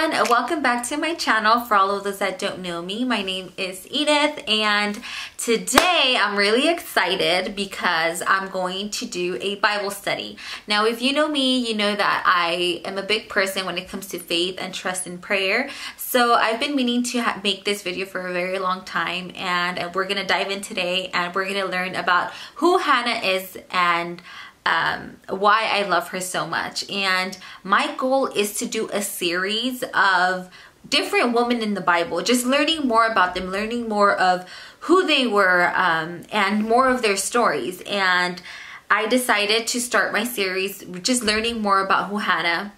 everyone. Welcome back to my channel. For all of those that don't know me my name is Edith and today I'm really excited because I'm going to do a Bible study. Now if you know me you know that I am a big person when it comes to faith and trust and prayer. So I've been meaning to make this video for a very long time and we're gonna dive in today and we're gonna learn about who Hannah is and um, why I love her so much. And my goal is to do a series of different women in the Bible, just learning more about them, learning more of who they were um, and more of their stories. And I decided to start my series just learning more about who Hannah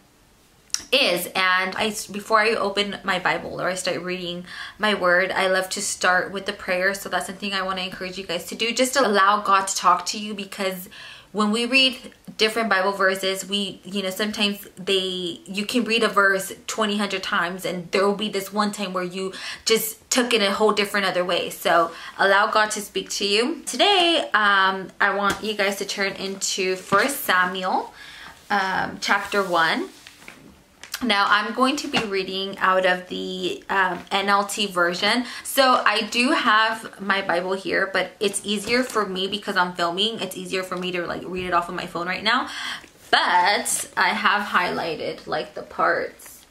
is and I before I open my Bible or I start reading my word I love to start with the prayer so that's something I want to encourage you guys to do just to allow God to talk to you because when we read different Bible verses, we, you know, sometimes they, you can read a verse 20, 100 times and there will be this one time where you just took it a whole different other way. So allow God to speak to you. Today, um, I want you guys to turn into First Samuel um, chapter 1. Now I'm going to be reading out of the um, NLT version. So I do have my Bible here, but it's easier for me because I'm filming. It's easier for me to like read it off of my phone right now. But I have highlighted like the parts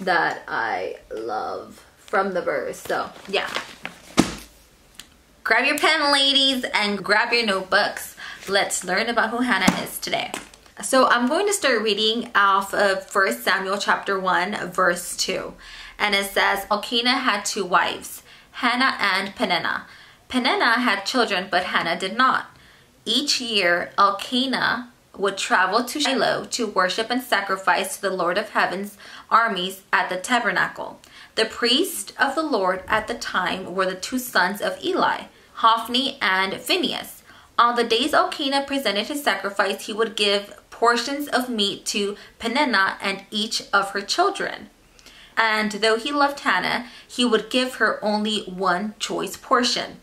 that I love from the verse. So yeah. Grab your pen ladies and grab your notebooks. Let's learn about who Hannah is today. So I'm going to start reading off of 1 Samuel chapter 1 verse 2. And it says, Elkanah had two wives, Hannah and Peninnah. Peninnah had children, but Hannah did not. Each year, Elkanah would travel to Shiloh to worship and sacrifice to the Lord of Heaven's armies at the tabernacle. The priests of the Lord at the time were the two sons of Eli, Hophni and Phinehas. On the days Elkanah presented his sacrifice, he would give portions of meat to Peninnah and each of her children. And though he loved Hannah, he would give her only one choice portion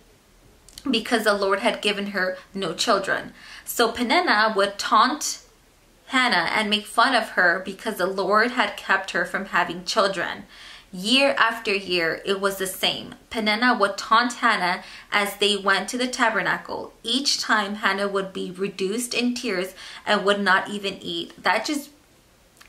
because the Lord had given her no children. So Peninnah would taunt Hannah and make fun of her because the Lord had kept her from having children. Year after year, it was the same. Peninnah would taunt Hannah as they went to the tabernacle. Each time, Hannah would be reduced in tears and would not even eat. That just,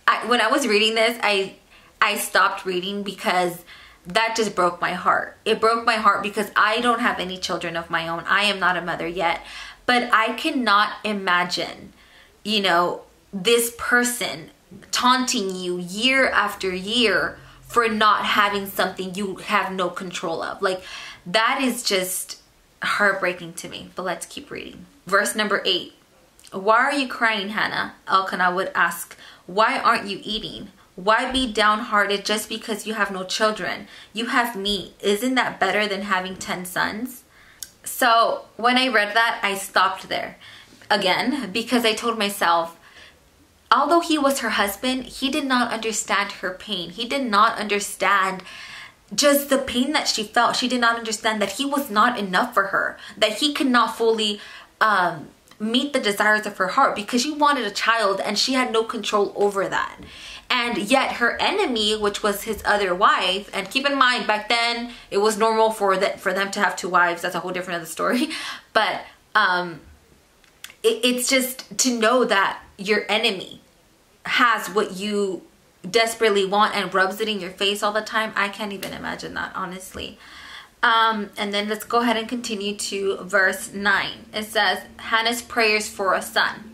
I, when I was reading this, I, I stopped reading because that just broke my heart. It broke my heart because I don't have any children of my own. I am not a mother yet. But I cannot imagine, you know, this person taunting you year after year for not having something you have no control of. Like that is just heartbreaking to me. But let's keep reading. Verse number eight. Why are you crying, Hannah? Elkanah would ask. Why aren't you eating? Why be downhearted just because you have no children? You have me. Isn't that better than having 10 sons? So when I read that, I stopped there again because I told myself, although he was her husband, he did not understand her pain. He did not understand just the pain that she felt. She did not understand that he was not enough for her, that he could not fully um, meet the desires of her heart because she wanted a child and she had no control over that. And yet her enemy, which was his other wife, and keep in mind back then it was normal for that for them to have two wives. That's a whole different other story. But um, it, it's just to know that your enemy has what you desperately want and rubs it in your face all the time. I can't even imagine that, honestly. Um, and then let's go ahead and continue to verse 9. It says, Hannah's prayers for a son.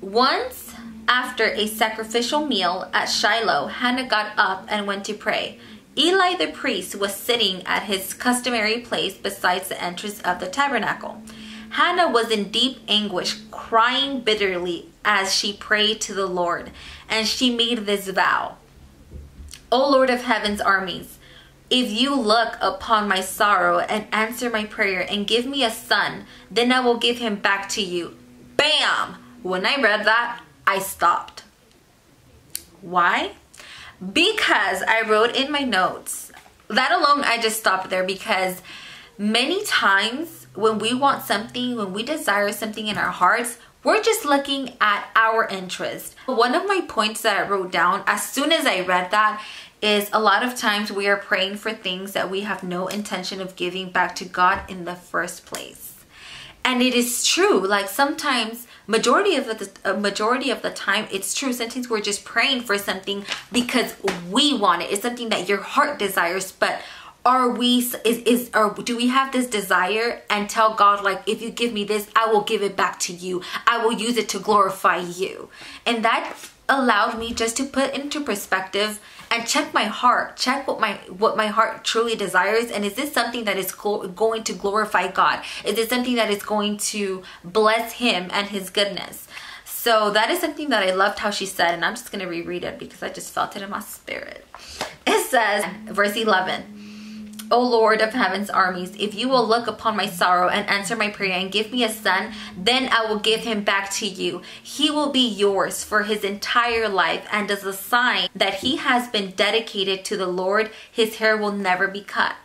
Once after a sacrificial meal at Shiloh, Hannah got up and went to pray. Eli the priest was sitting at his customary place beside the entrance of the tabernacle. Hannah was in deep anguish, crying bitterly as she prayed to the Lord, and she made this vow O Lord of heaven's armies, if you look upon my sorrow and answer my prayer and give me a son, then I will give him back to you. Bam! When I read that, I stopped. Why? Because I wrote in my notes. That alone, I just stopped there because many times when we want something, when we desire something in our hearts, we're just looking at our interest. One of my points that I wrote down as soon as I read that is a lot of times we are praying for things that we have no intention of giving back to God in the first place. And it is true, like sometimes majority of the uh, majority of the time it's true sometimes we're just praying for something because we want it it's something that your heart desires but are we is is or do we have this desire and tell god like if you give me this i will give it back to you. I will use it to glorify you. And that allowed me just to put into perspective and check my heart check what my what my heart truly desires. And is this something that is going to glorify god? Is this something that is going to bless him and his goodness? So that is something that i loved how she said and i'm just going to reread it because i just felt it in my spirit. It says verse 11 O Lord of heaven's armies, if you will look upon my sorrow and answer my prayer and give me a son, then I will give him back to you. He will be yours for his entire life, and as a sign that he has been dedicated to the Lord, his hair will never be cut.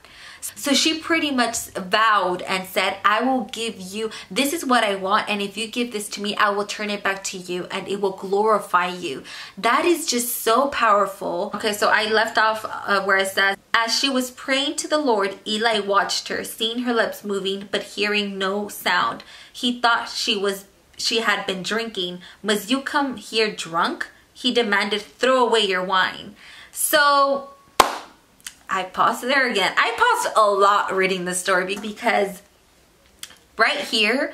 So she pretty much vowed and said, I will give you, this is what I want. And if you give this to me, I will turn it back to you and it will glorify you. That is just so powerful. Okay, so I left off uh, where it says, as she was praying to the Lord, Eli watched her, seeing her lips moving, but hearing no sound. He thought she was she had been drinking. Must you come here drunk? He demanded, throw away your wine. So I paused there again. I paused a lot reading the story because right here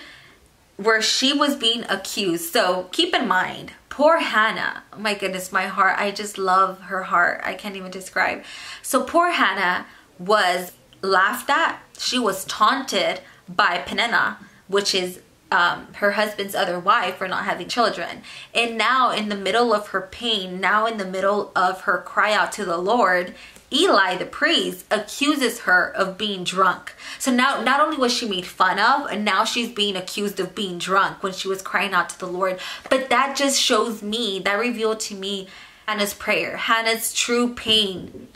where she was being accused. So keep in mind, poor Hannah. Oh my goodness, my heart. I just love her heart. I can't even describe. So poor Hannah was laughed at. She was taunted by Peninnah, which is um, her husband's other wife for not having children. And now, in the middle of her pain, now in the middle of her cry out to the Lord, Eli, the priest, accuses her of being drunk. So now, not only was she made fun of, and now she's being accused of being drunk when she was crying out to the Lord. But that just shows me, that revealed to me Hannah's prayer, Hannah's true pain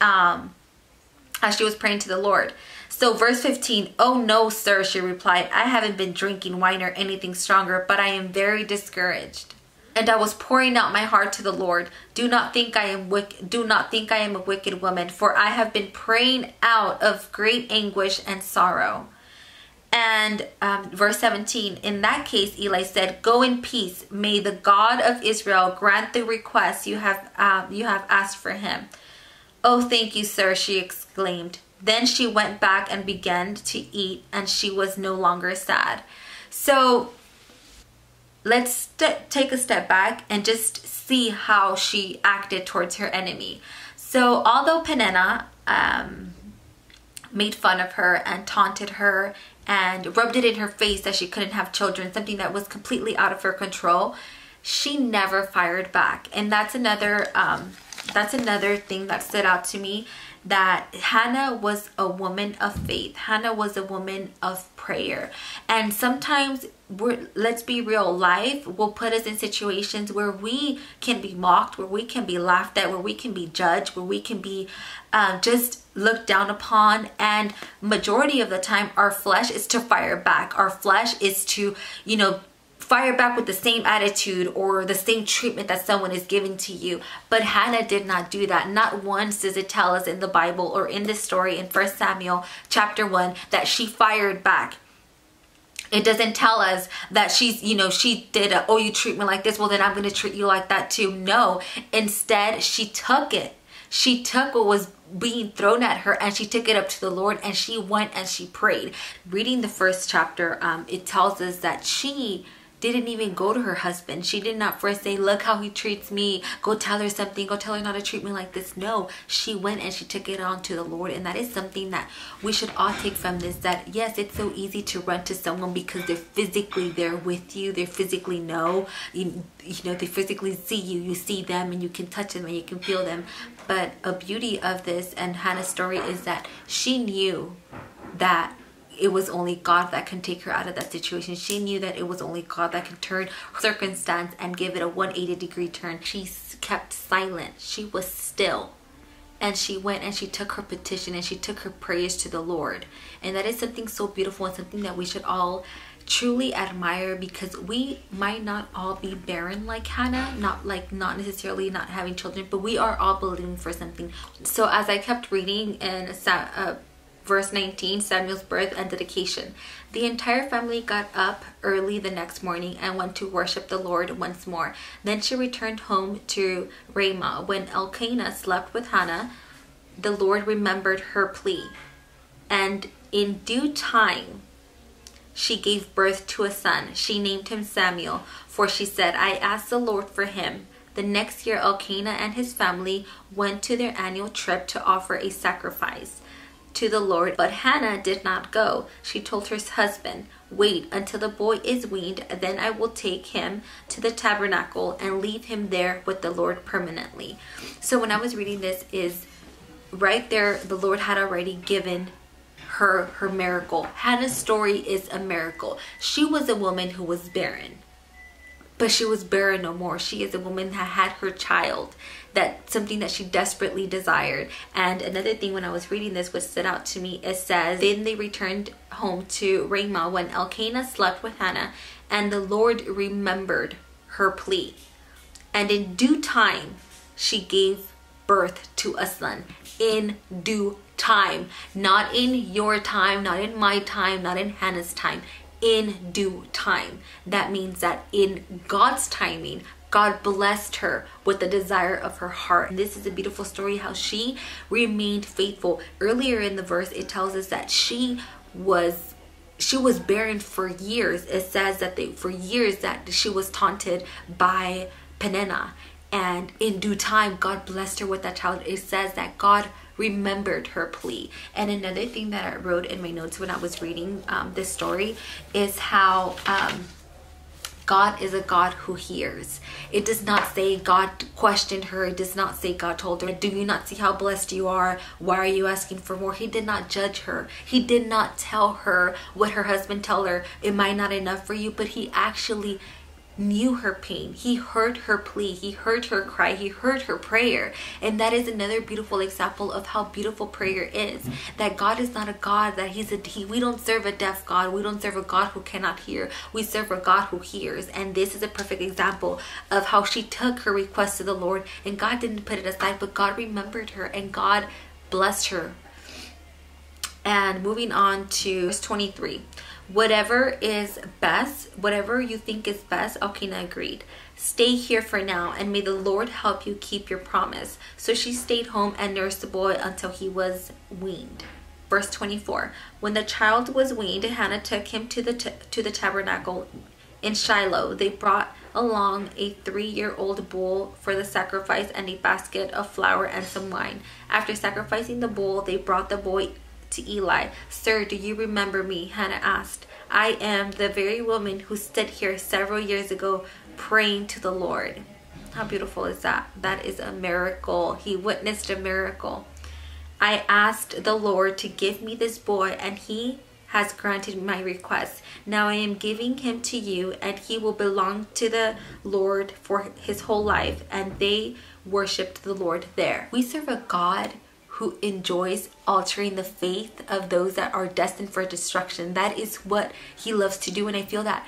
um, as she was praying to the Lord. So, verse 15, oh no, sir, she replied, I haven't been drinking wine or anything stronger, but I am very discouraged and I was pouring out my heart to the Lord. Do not think I am wicked, do not think I am a wicked woman, for I have been praying out of great anguish and sorrow. And um, verse 17, in that case, Eli said, "Go in peace. May the God of Israel grant the request you have um, you have asked for him." Oh, thank you, sir, she exclaimed. Then she went back and began to eat, and she was no longer sad. So let's take a step back and just see how she acted towards her enemy. So, although Peninnah um, made fun of her and taunted her and rubbed it in her face that she couldn't have children, something that was completely out of her control, she never fired back. And that's another um, that's another thing that stood out to me that Hannah was a woman of faith. Hannah was a woman of prayer. And sometimes we're let's be real, life will put us in situations where we can be mocked, where we can be laughed at, where we can be judged, where we can be uh, just looked down upon and majority of the time our flesh is to fire back our flesh is to you know fire back with the same attitude or the same treatment that someone is giving to you. But Hannah did not do that. Not once does it tell us in the Bible or in this story in First Samuel chapter 1 that she fired back. It doesn't tell us that she's, you know, she did a, oh, you treat me like this, well, then I'm going to treat you like that too. No. Instead, she took it. She took what was being thrown at her and she took it up to the Lord and she went and she prayed. Reading the first chapter, um, it tells us that she didn't even go to her husband. She did not first say, Look how he treats me. Go tell her something. Go tell her not to treat me like this. No, she went and she took it on to the Lord. And that is something that we should all take from this that yes, it's so easy to run to someone because they're physically there with you. They physically know. You, you know, they physically see you. You see them and you can touch them and you can feel them. But a beauty of this and Hannah's story is that she knew that it was only God that can take her out of that situation. She knew that it was only God that could turn circumstance and give it a 180 degree turn. She kept silent. She was still. And she went and she took her petition and she took her prayers to the Lord. And that is something so beautiful and something that we should all truly admire because we might not all be barren like Hannah, not like not necessarily not having children, but we are all believing for something. So as I kept reading in uh, verse 19, Samuel's birth and dedication, the entire family got up early the next morning and went to worship the Lord once more. Then she returned home to Ramah. When Elkanah slept with Hannah, the Lord remembered her plea. And in due time, she gave birth to a son. She named him Samuel, for she said, I asked the Lord for him. The next year, Elkanah and his family went to their annual trip to offer a sacrifice to the Lord. But Hannah did not go. She told her husband, Wait until the boy is weaned, then I will take him to the tabernacle and leave him there with the Lord permanently. So when I was reading this, is right there, the Lord had already given her her miracle. Hannah's story is a miracle. She was a woman who was barren. But she was barren no more. She is a woman that had her child. That something that she desperately desired. And another thing when I was reading this what stood out to me, it says, Then they returned home to Ramah when Elkanah slept with Hannah, and the Lord remembered her plea. And in due time she gave birth to a son. In due time, not in your time, not in my time, not in Hannah's time, in due time. That means that in God's timing, God blessed her with the desire of her heart. This is a beautiful story how she remained faithful. Earlier in the verse, it tells us that she was she was barren for years. It says that they for years that she was taunted by Peninnah. And in due time, God blessed her with that child. It says that God remembered her plea. And another thing that I wrote in my notes when I was reading um, this story is how um, God is a God who hears. It does not say God questioned her. It does not say God told her, Do you not see how blessed you are? Why are you asking for more? He did not judge her. He did not tell her what her husband tell her. It might not enough for you, but he actually knew her pain. He heard her plea. He heard her cry. He heard her prayer. And that is another beautiful example of how beautiful prayer is. That God is not a God that He's a he, we don't serve a deaf God. We don't serve a God who cannot hear. We serve a God who hears. And this is a perfect example of how she took her request to the Lord and God didn't put it aside, but God remembered her and God blessed her. And moving on to verse 23 whatever is best, whatever you think is best, Elkanah agreed. Stay here for now, and may the Lord help you keep your promise. So she stayed home and nursed the boy until he was weaned. Verse 24 When the child was weaned, Hannah took him to the, t- to the tabernacle in Shiloh. They brought along a three year old bull for the sacrifice and a basket of flour and some wine. After sacrificing the bull, they brought the boy to Eli. Sir, do you remember me? Hannah asked. I am the very woman who stood here several years ago praying to the Lord. How beautiful is that? That is a miracle. He witnessed a miracle. I asked the Lord to give me this boy, and he has granted my request. Now I am giving him to you, and he will belong to the Lord for his whole life. And they worshiped the Lord there. We serve a God who enjoys altering the faith of those that are destined for destruction. That is what he loves to do. And I feel that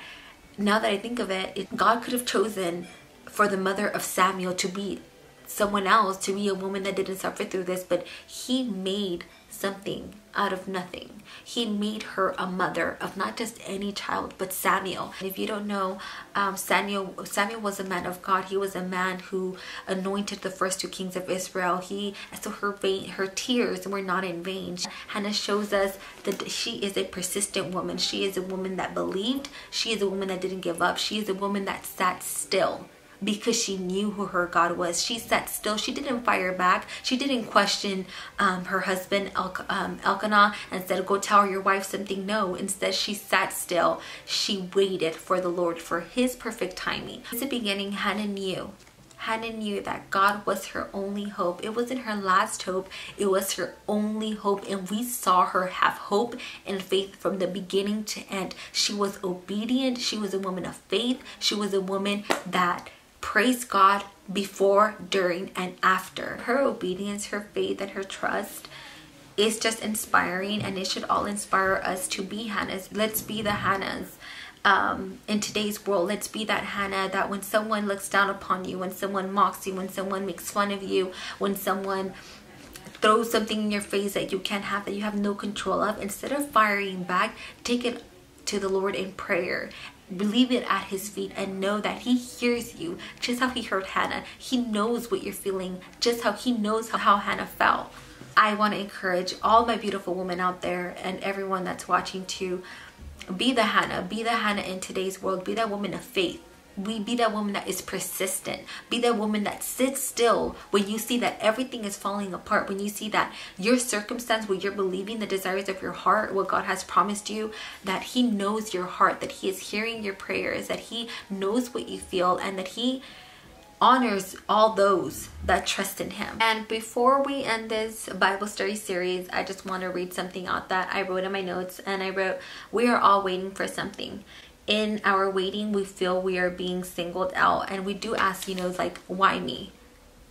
now that I think of it, it God could have chosen for the mother of Samuel to be someone else, to be a woman that didn't suffer through this, but he made something out of nothing. He made her a mother of not just any child, but Samuel. And if you don't know, um, Samuel Samuel was a man of God. He was a man who anointed the first two kings of Israel. He so her vain, her tears were not in vain. Hannah shows us that she is a persistent woman. She is a woman that believed. She is a woman that didn't give up. She is a woman that sat still because she knew who her God was. She sat still. She didn't fire back. She didn't question um, her husband El- um, Elkanah and said, "Go tell your wife something." No, instead she sat still. She waited for the Lord for His perfect timing. In the beginning, Hannah knew. Hannah knew that God was her only hope. It wasn't her last hope, it was her only hope. And we saw her have hope and faith from the beginning to end. She was obedient, she was a woman of faith, she was a woman that praise God before, during, and after. Her obedience, her faith, and her trust is just inspiring and it should all inspire us to be Hannahs. Let's be the Hannahs um, in today's world. Let's be that Hannah that when someone looks down upon you, when someone mocks you, when someone makes fun of you, when someone throws something in your face that you can't have, that you have no control of, instead of firing back, take it to the Lord in prayer leave it at his feet and know that he hears you just how he heard Hannah. He knows what you're feeling, just how he knows how, how Hannah felt. I want to encourage all my beautiful women out there and everyone that's watching to be the Hannah, be the Hannah in today's world, be that woman of faith we be that woman that is persistent. Be that woman that sits still when you see that everything is falling apart. When you see that your circumstance where you're believing the desires of your heart what god has promised you that he knows your heart that he is hearing your prayers that he knows what you feel and that he honors all those that trust in him. And before we end this Bible study series, I just want to read something out that I wrote in my notes and I wrote, We are all waiting for something in our waiting, we feel we are being singled out. And we do ask, you know, like, why me?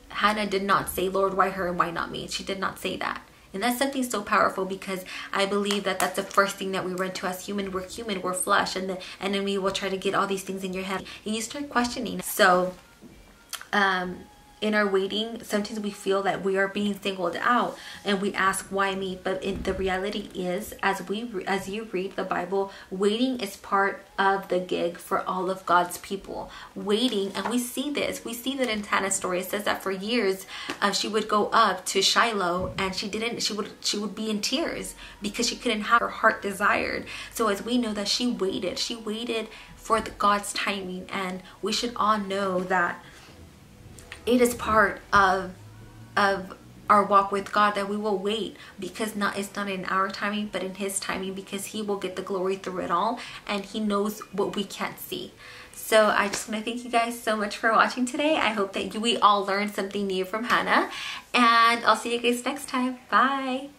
Hannah did not say, Lord, why her and why not me? She did not say that. And that's something so powerful because I believe that that's the first thing that we run to as human. We're human, we're flesh, and the enemy will try to get all these things in your head, and you start questioning. So, um, in our waiting, sometimes we feel that we are being singled out and we ask why me, but in, the reality is as we as you read the Bible, waiting is part of the gig for all of God's people. Waiting, and we see this. We see that in Hannah's story. It says that for years uh, she would go up to Shiloh and she didn't she would she would be in tears because she couldn't have her heart desired. So as we know that she waited, she waited for the, God's timing and we should all know that it is part of of our walk with God that we will wait because not it's not in our timing but in his timing because he will get the glory through it all and he knows what we can't see. So I just want to thank you guys so much for watching today. I hope that we all learned something new from Hannah and I'll see you guys next time. Bye.